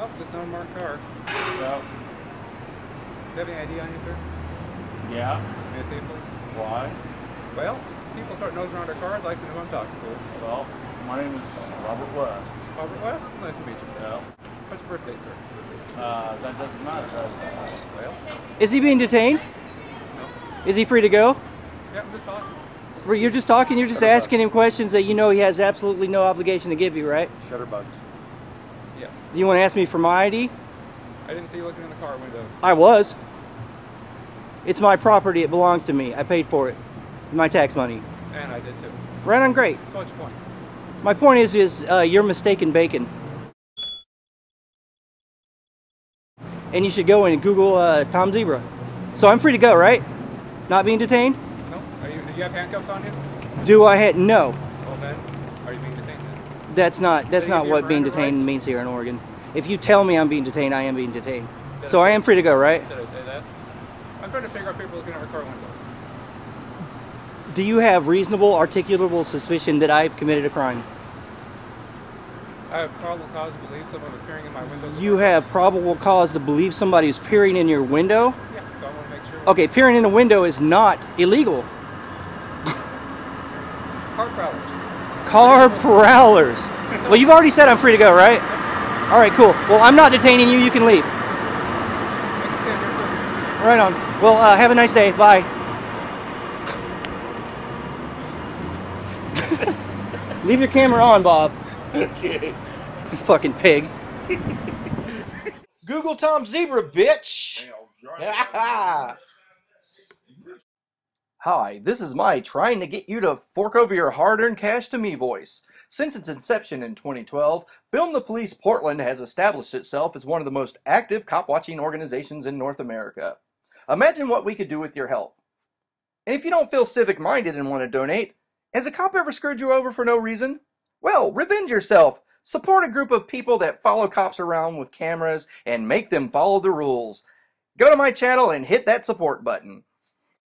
Oh, just an unmarked car. Well, Do you have any ID on you, sir? yeah. May I see it, please? Why? Well, people start nosing around their cars. I like to know who I'm talking to. Well, my name is Robert West. Robert West, nice to meet you, sir. Yeah. What's your birth date, sir? Uh, that doesn't matter. does? Well, Is he being detained? no. Is he free to go? Yeah, I'm just talking. Well, You're just talking, you're just asking him questions that you know he has absolutely no obligation to give you, right? Shutterbugs. Yes. Do you want to ask me for my ID? I didn't see you looking in the car windows. I was. It's my property, it belongs to me. I paid for it. My tax money. And I did too. Right on great. So what's your point? My point is, is uh, you're mistaken bacon. And you should go and Google uh, Tom Zebra. So I'm free to go, right? Not being detained? No? Are you, do you have handcuffs on you? Do I have no? Well then, are you being detained? That's not that's not what being detained rights? means here in Oregon. If you tell me I'm being detained, I am being detained. Did So I I am free to go, right? Did I say that? I'm trying to figure out people looking at our car windows. Do you have reasonable, articulable suspicion that I've committed a crime? I have probable cause to believe someone was peering in my window. You have probable cause to believe somebody is peering in your window? Yeah, so I want to make sure. Okay, peering in a window is not illegal. Car prowlers. Car prowlers. Well, you've already said I'm free to go, right? All right, cool. Well, I'm not detaining you. You can leave. I can stand here too. Right on. Well, uh, have a nice day. Bye. leave your camera on, Bob. Okay. Fucking pig. Google Tom Zebra, bitch. Hi, this is my trying to get you to fork over your hard earned cash to me voice. Since its inception in 2012, Film the Police Portland has established itself as one of the most active cop watching organizations in North America. Imagine what we could do with your help. And if you don't feel civic minded and want to donate, has a cop ever screwed you over for no reason? Well, revenge yourself. Support a group of people that follow cops around with cameras and make them follow the rules. Go to my channel and hit that support button.